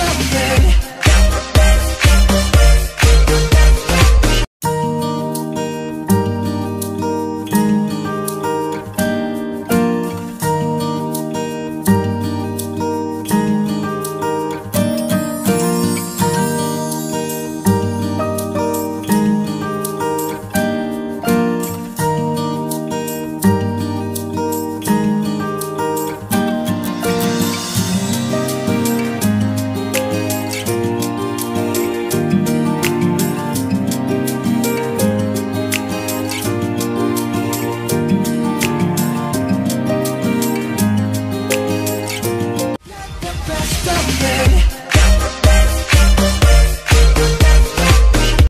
someday. baby.